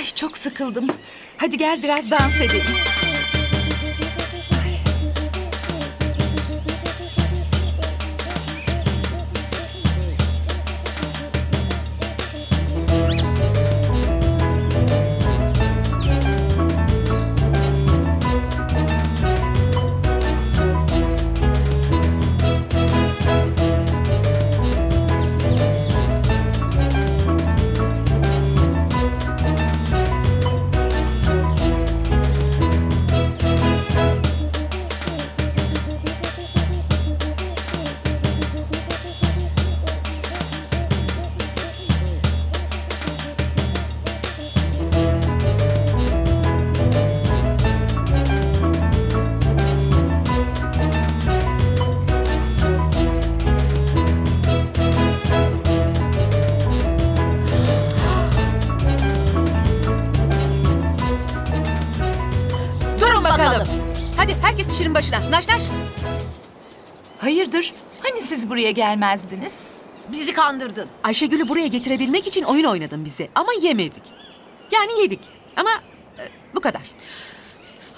Ay çok sıkıldım. Hadi gel biraz dans edelim. İşinin başına. Naş naş. Hayırdır? Hani siz buraya gelmezdiniz? Bizi kandırdın. Ayşegül'ü buraya getirebilmek için oyun oynadın bize ama yemedik. Yani yedik ama e, bu kadar.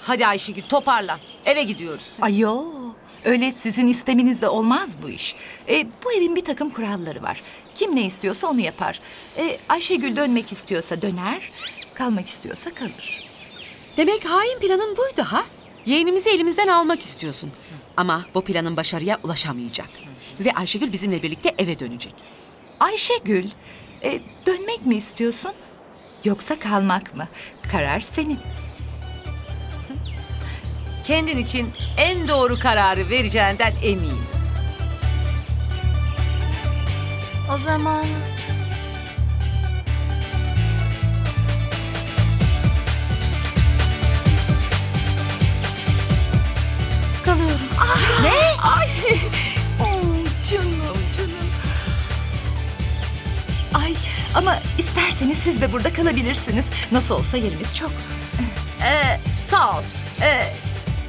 Hadi Ayşegül toparlan. Eve gidiyoruz. Ay yo. Öyle sizin isteminizle olmaz bu iş. E, bu evin bir takım kuralları var. Kim ne istiyorsa onu yapar. E, Ayşegül dönmek istiyorsa döner, kalmak istiyorsa kalır. Demek hain planın buydu ha? Yeğenimizi elimizden almak istiyorsun. Ama bu planın başarıya ulaşamayacak. Ve Ayşegül bizimle birlikte eve dönecek. Ayşegül, e, dönmek mi istiyorsun? Yoksa kalmak mı? Karar senin. Kendin için en doğru kararı vereceğinden eminiz. O zaman... ama isterseniz siz de burada kalabilirsiniz. Nasıl olsa yerimiz çok. Ee, sağ ol. Ee,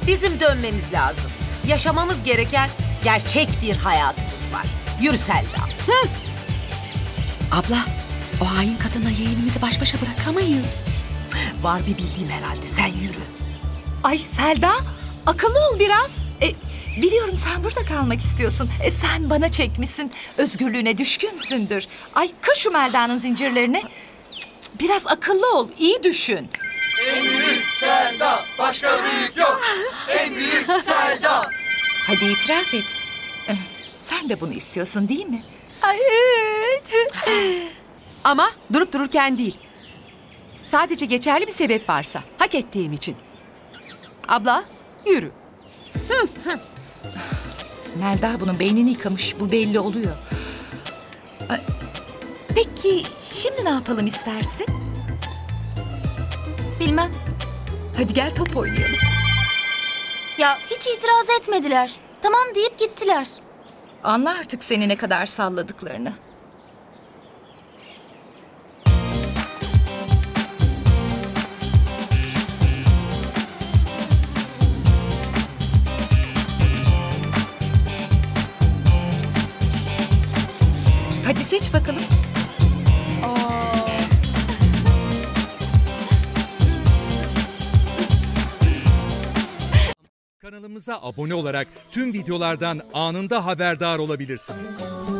bizim dönmemiz lazım. Yaşamamız gereken gerçek bir hayatımız var. Yürü Selda. Abla, o hain kadınla yeğenimizi baş başa bırakamayız. Var bir bildiğim herhalde. Sen yürü. Ay Selda, akıllı ol biraz. E, biliyorum sen burada kalmak istiyorsun. E, sen bana çekmişsin. Özgürlüğüne düşkünsündür. Ay kır şu Melda'nın zincirlerini. Cık, cık, Biraz akıllı ol, iyi düşün. Selda başka büyük yok. En büyük Selda. Hadi itiraf et. Eh, Sen de bunu istiyorsun değil mi? Ay evet. Ama durup dururken değil. Sadece geçerli bir sebep varsa, hak ettiğim için. Abla, yürü. Melda bunun beynini yıkamış. Bu belli oluyor. Peki şimdi ne yapalım istersin? Bilmem. Hadi gel top oynayalım. Ya hiç itiraz etmediler. Tamam deyip gittiler. Anla artık seni ne kadar salladıklarını. Hadi seç bakalım. Kanalımıza abone olarak tüm videolardan anında haberdar olabilirsiniz.